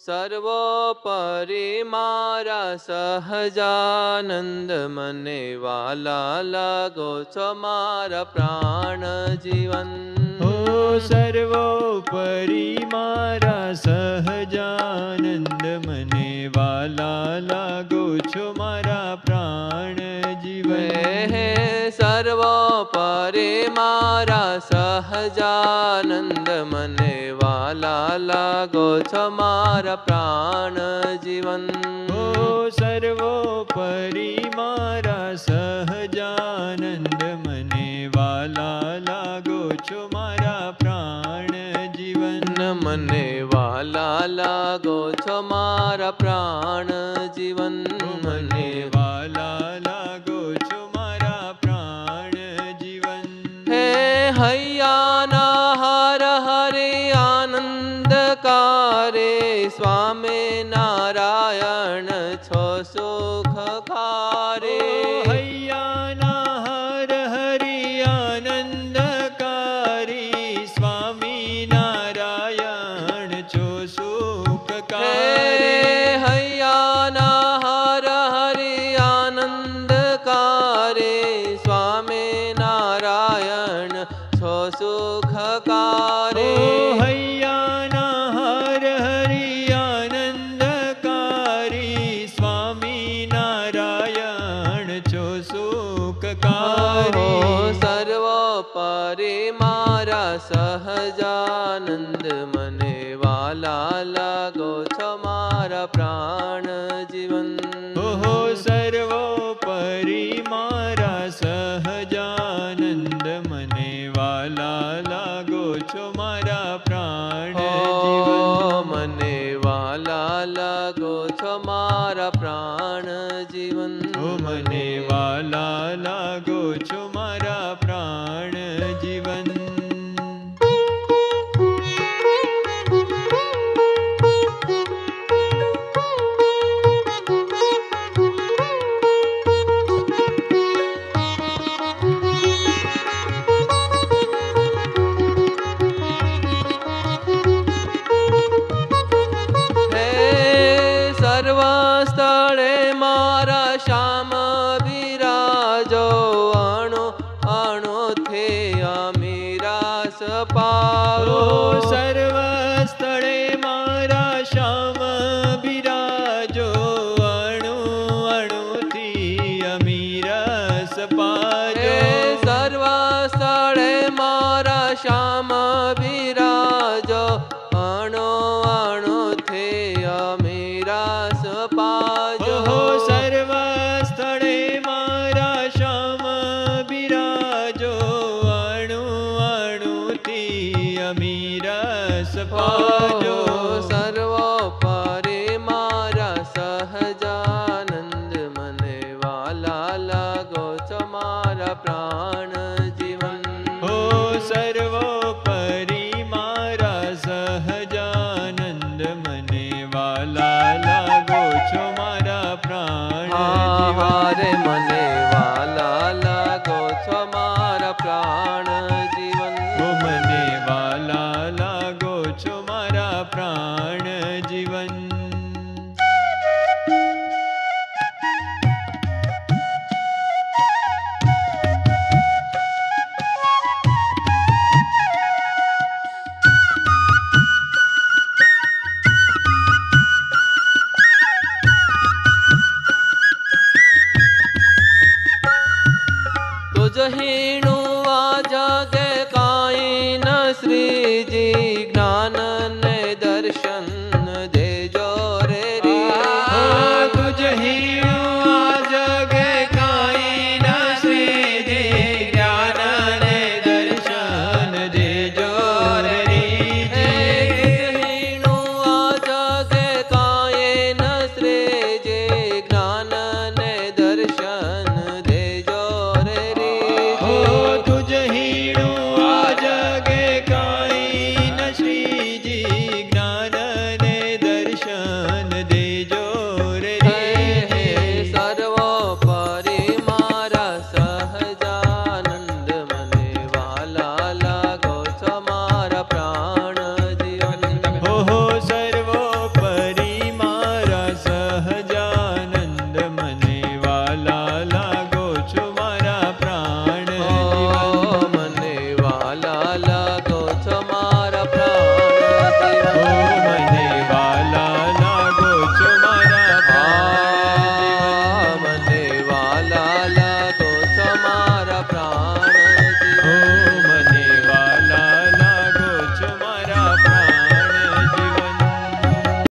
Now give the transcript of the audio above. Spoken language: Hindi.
सर्वोपरि मारा सहजानन्द मने वाला लगो छ मारा प्राण जीवन। हो सर्वोपरि मारा सहजानन्द मने वाला लगो छ मारा प्राण जीवन। हे सर्वोपरि मारा सहजानन्द मने લાગો છો મારા પ્રાણ જીવન હો સર્વોપરી મારા સહજાનંદ મને વાલા લાગો છો મારા પ્રાણ જીવન મને વાલા લાગો છો મારા પ્રાણ જીવન મને વાલા લાગો છો મારા પ્રાણ જીવન હે હૈયાના नारायण छो सुख खारे। हैया हर हरि आनंदकारी स्वामी नारायण छो सुख खारे हैया ना हर हरि आनंदकारी स्वामी नारायण छो सुख खारे परे मारा सहजानंद मने वाला लागो छमारा प्राण जीवन। ओहो सर्वोपरि मारा सहजानंद मने वाला लागो छो मारा प्राण जीवन। मने वाला लागो छो मारा प्राण जीवन। ओ मने वाला लागो छो राम विरा को समार प्राण जा श्रीजी la